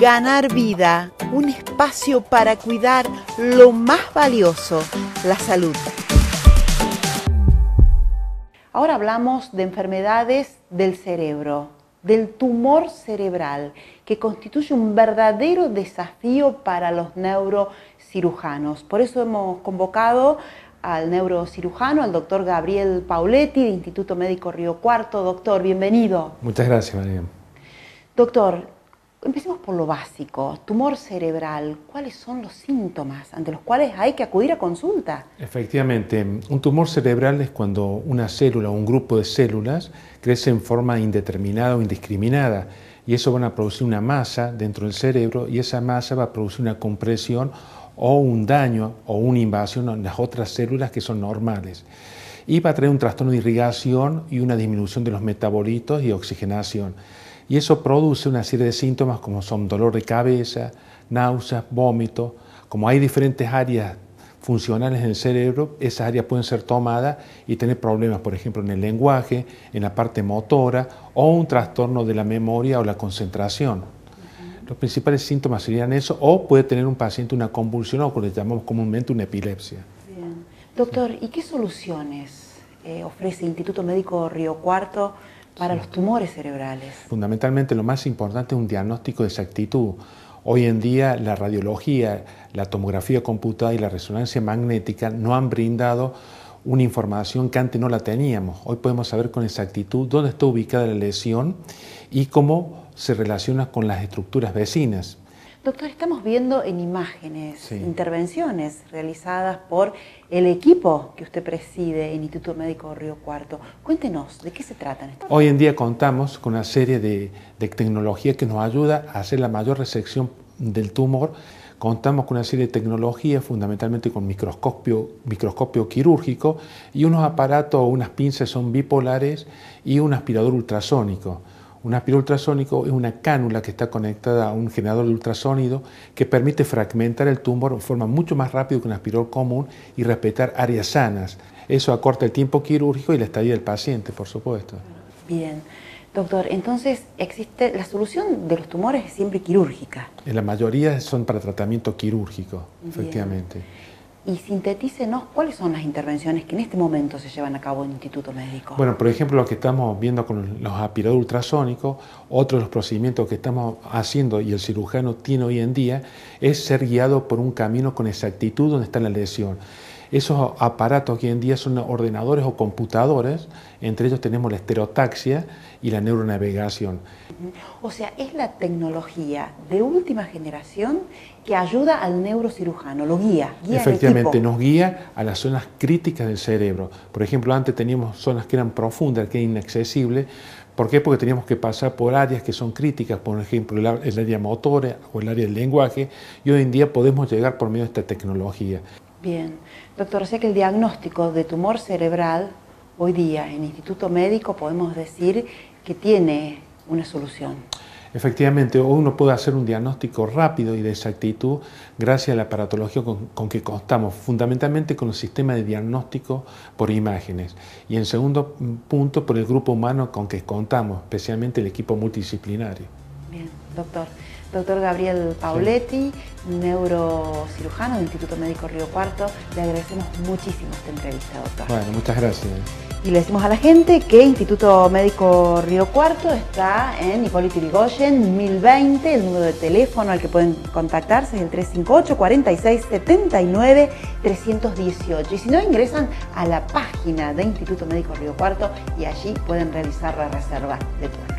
Ganar vida, un espacio para cuidar lo más valioso, la salud. Ahora hablamos de enfermedades del cerebro, del tumor cerebral, que constituye un verdadero desafío para los neurocirujanos. Por eso hemos convocado al neurocirujano, al doctor Gabriel Pauletti, de Instituto Médico Río Cuarto. Doctor, bienvenido. Muchas gracias, María. Doctor, empecemos por lo básico. Tumor cerebral, ¿cuáles son los síntomas ante los cuales hay que acudir a consulta? Efectivamente, un tumor cerebral es cuando una célula o un grupo de células crece en forma indeterminada o indiscriminada y eso va a producir una masa dentro del cerebro y esa masa va a producir una compresión o un daño o una invasión en las otras células que son normales. Y va a traer un trastorno de irrigación y una disminución de los metabolitos y oxigenación. Y eso produce una serie de síntomas como son dolor de cabeza, náuseas, vómito. Como hay diferentes áreas funcionales en el cerebro, esas áreas pueden ser tomadas y tener problemas, por ejemplo, en el lenguaje, en la parte motora o un trastorno de la memoria o la concentración. Los principales síntomas serían eso, o puede tener un paciente una convulsión o lo que llamamos comúnmente una epilepsia. Bien. Doctor, ¿y qué soluciones eh, ofrece el Instituto Médico Río Cuarto para los tumores cerebrales? Fundamentalmente lo más importante es un diagnóstico de exactitud. Hoy en día la radiología, la tomografía computada y la resonancia magnética no han brindado una información que antes no la teníamos. Hoy podemos saber con exactitud dónde está ubicada la lesión y cómo se relaciona con las estructuras vecinas. Doctor, estamos viendo en imágenes intervenciones realizadas por el equipo que usted preside en Instituto Médico Río Cuarto. Cuéntenos, ¿de qué se trata? Hoy en día contamos con una serie de, de tecnología que nos ayuda a hacer la mayor resección del tumor. Contamos con una serie de tecnologías, fundamentalmente con microscopio, microscopio quirúrgico y unos aparatos o unas pinzas son bipolares y un aspirador ultrasónico. Un aspirador ultrasónico es una cánula que está conectada a un generador de ultrasonido que permite fragmentar el tumor de forma mucho más rápida que un aspirador común y respetar áreas sanas. Eso acorta el tiempo quirúrgico y la estadía del paciente, por supuesto. Bien. Doctor, entonces existe la solución de los tumores es siempre quirúrgica. En la mayoría son para tratamiento quirúrgico, efectivamente y sintetícenos cuáles son las intervenciones que en este momento se llevan a cabo en el Instituto Médico. Bueno, por ejemplo, lo que estamos viendo con los aspiradores ultrasónicos, otro de los procedimientos que estamos haciendo y el cirujano tiene hoy en día es ser guiado por un camino con exactitud donde está la lesión. Esos aparatos que hoy en día son ordenadores o computadores, entre ellos tenemos la estereotaxia y la neuronavegación. O sea, es la tecnología de última generación que ayuda al neurocirujano, lo guía. guía Efectivamente, nos guía a las zonas críticas del cerebro. Por ejemplo, antes teníamos zonas que eran profundas, que eran inaccesibles. ¿Por qué? Porque teníamos que pasar por áreas que son críticas, por ejemplo, el área motora o el área del lenguaje, y hoy en día podemos llegar por medio de esta tecnología. Bien, doctor, o sea que el diagnóstico de tumor cerebral hoy día en Instituto Médico podemos decir que tiene una solución. Efectivamente, uno puede hacer un diagnóstico rápido y de exactitud gracias a la aparatología con, que contamos, fundamentalmente con el sistema de diagnóstico por imágenes. Y en segundo punto, por el grupo humano con que contamos, especialmente el equipo multidisciplinario. Bien, doctor doctor Gabriel Pauletti, neurocirujano del Instituto Médico Río Cuarto. Le agradecemos muchísimo esta entrevista, doctor. Bueno, muchas gracias. Y le decimos a la gente que Instituto Médico Río Cuarto está en Hipólito Yrigoyen 1020, el número de teléfono al que pueden contactarse es el 358 46 79 318. Y si no, ingresan a la página de Instituto Médico Río Cuarto y allí pueden realizar la reserva de turno.